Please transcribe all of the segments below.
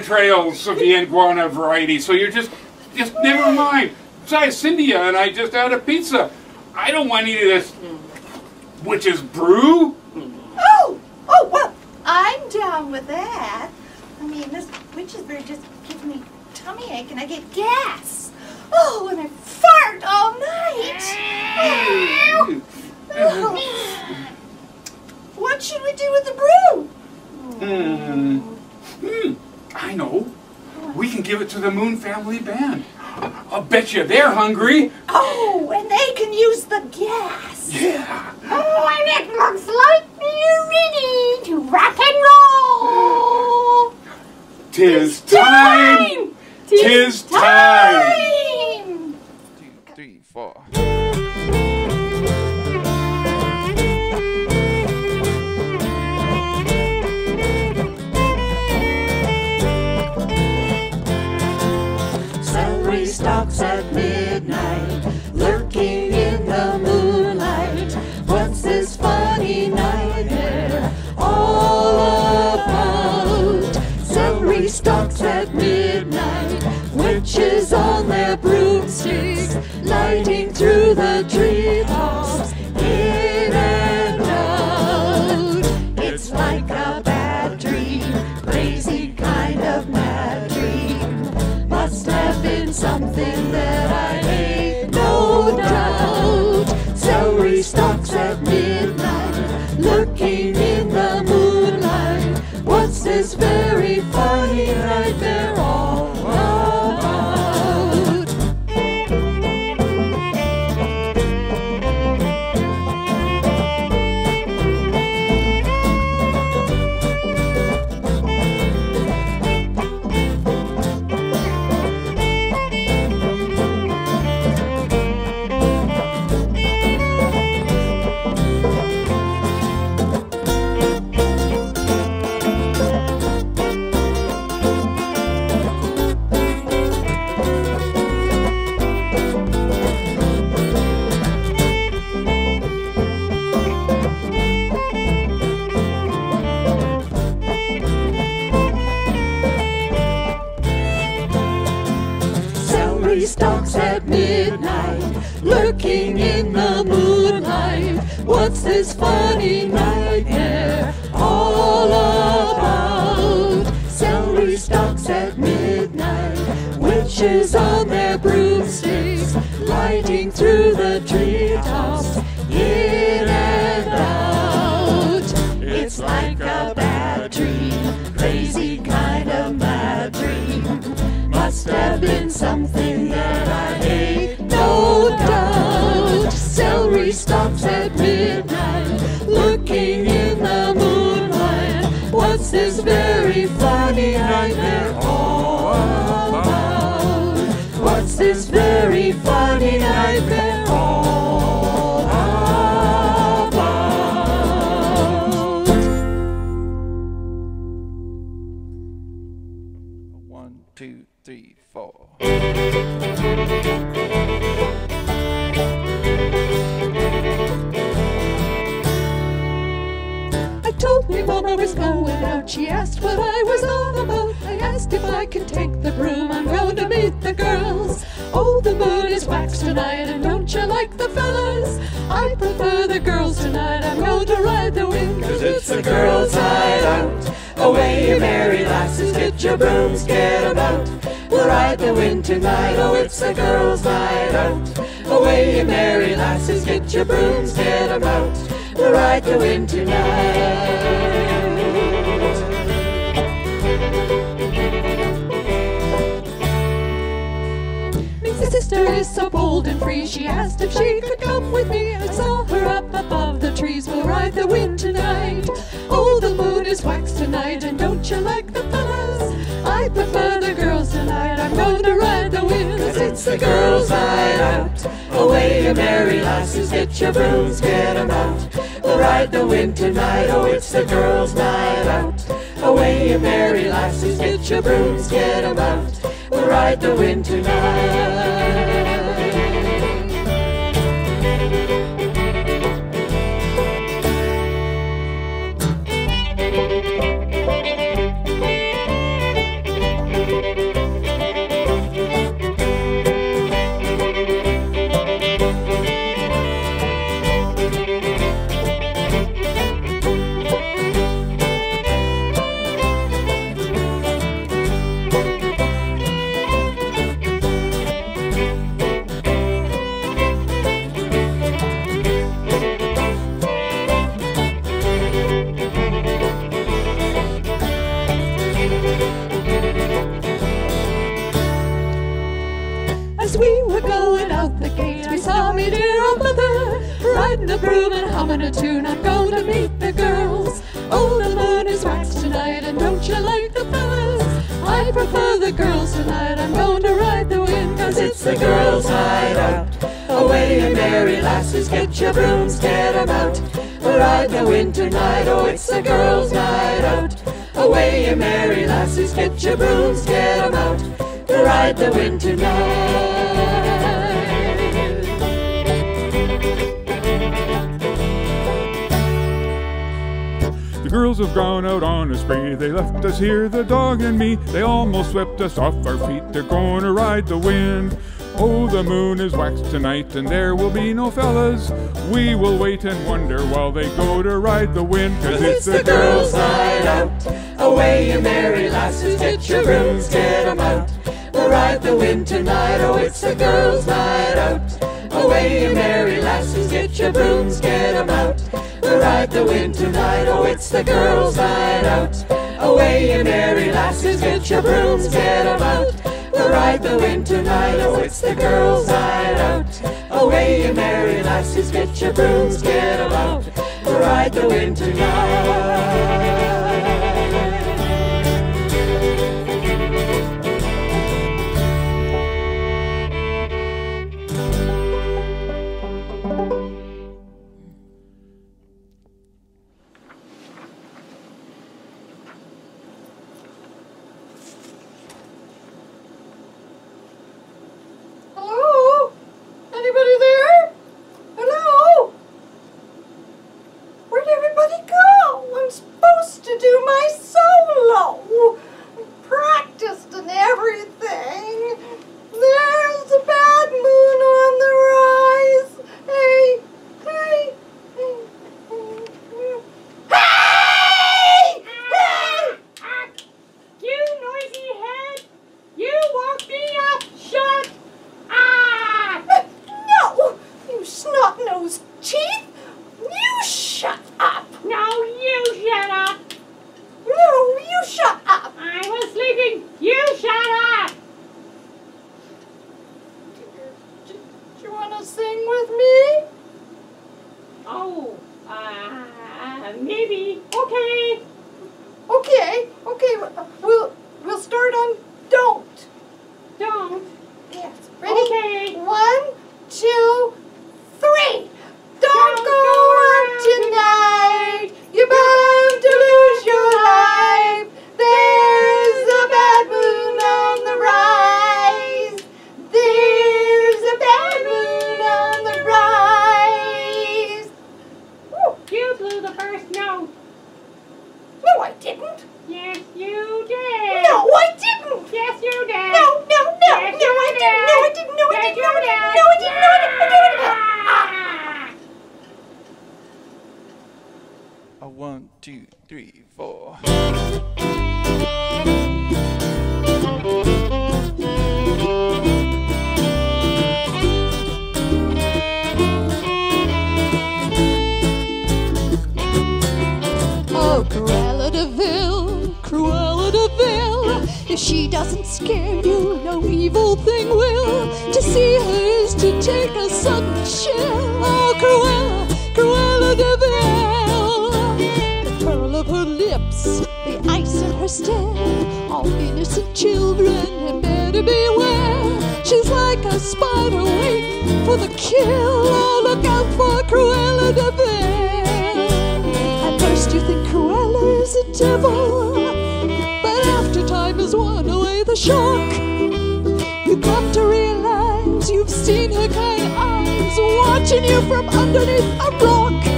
entrails of the iguana variety, so you're just, just never mind. Besides, Cynthia and I just had a pizza. I don't want any of this witch's brew. Oh, oh, well, I'm down with that. I mean, this witch's brew just gives me tummy ache and I get gas. Oh, and I fart all night. Oh. What should we do with the brew? Hmm. Hmm. I know. We can give it to the Moon Family Band. I'll bet you they're hungry. Oh, and they can use the gas. Yeah. Oh, and it looks like you're ready to rock and roll. Tis time. Tis time. Time. Two, three, four. Stalks at midnight, lurking in the moonlight. What's this funny nightmare all about? Celery stalks at midnight, witches on their broomsticks, lighting through the treetops, lurking in the moonlight. What's this funny nightmare all about? Celery stalks at midnight, witches on their broomsticks, lighting through the treetops, in and out. It's like a bad dream, crazy kind of mad dream. Must have been something This very funny nightmare all about? What's this very funny nightmare all the fellas? I prefer the girls tonight. I'm going to ride the wind, cause it's a girls' night out. Away, you merry lasses, get your brooms, get about. We'll ride the wind tonight, oh, it's a girls' night out. Away, you merry lasses, get your brooms, get about. We'll ride the wind tonight. Is so bold and free, she asked if she could come with me. I saw her up above the trees, we'll ride the wind tonight. Oh, the moon is waxed tonight, and don't you like the fellas? I prefer the girls tonight, I'm going to ride the wind. Cause it's the girls' night out. Away, you merry lasses, get your brooms, get 'em out. We'll ride the wind tonight, oh, it's the girls' night out. Away, you merry lasses, get your brooms, get 'em out. We'll ride the wind tonight. Tune. I'm going to meet the girls. Oh, the moon is waxed tonight, and don't you like the fellas? I prefer the girls tonight. I'm going to ride the wind, cause it's the girls' night out. Away, you merry lasses, get your brooms, get 'em out. Ride the wind tonight, oh, it's the girls' night out. Away, you merry lasses, get your brooms, get 'em out. Ride the wind tonight. The girls have gone out on a spree. They left us here, the dog and me. They almost swept us off our feet. They're going to ride the wind. Oh, the moon is waxed tonight, and there will be no fellas. We will wait and wonder while they go to ride the wind. Cause it's the girls' night out. Away, you merry lasses, get your brooms, get 'em out. We'll ride the wind tonight, oh, it's the girls' night out. Away, you merry lasses, get your brooms, get 'em out. Ride the wind tonight, oh, it's the girls' night out. Away, you merry lasses, get your brooms, get out. We'll ride the wind tonight, oh, it's the girls' night out. Away, you merry lasses, get your brooms, get out. We'll ride the wind tonight. Maybe. Okay. Oh, she doesn't scare you, no evil thing will. To see her is to take a sudden chill. Stare. All innocent children had better beware. She's like a spider waiting for the kill. Oh, look out for Cruella de Vil. At first you think Cruella is a devil, but after time has worn away the shock, you come to realize you've seen her kind eyes watching you from underneath a rock.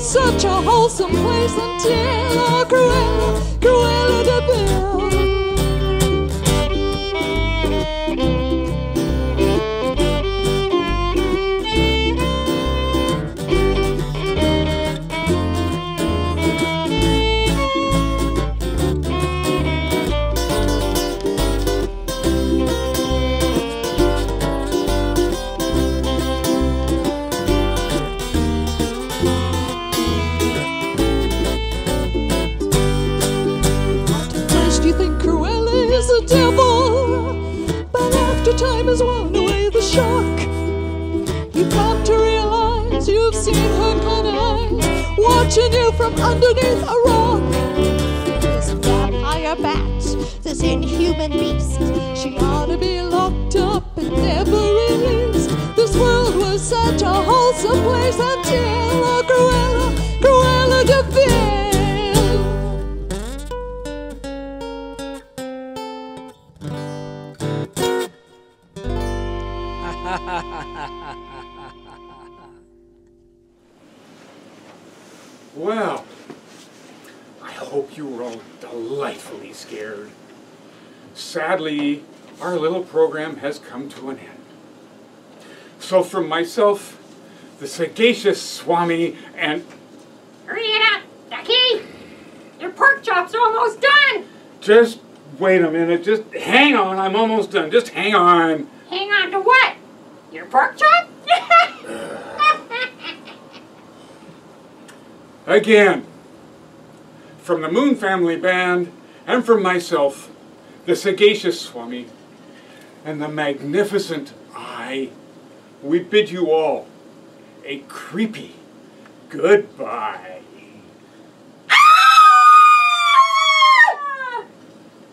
Such a wholesome place until oh, Cruella, Cruella de. Underneath a rock. This vampire bat, this inhuman beast, she ought to be locked up and never released. This world was such a wholesome place until a Cruella, Cruella de Vil. Were all delightfully scared. Sadly, our little program has come to an end. So from myself, the sagacious Swami, and Hurry it up, Ducky! Your pork chop's almost done! just wait a minute, just hang on, I'm almost done, just hang on. Hang on to what? Your pork chop? Again, from the Moon Family Band, and from myself, the sagacious Swami, and the magnificent I, we bid you all a creepy goodbye.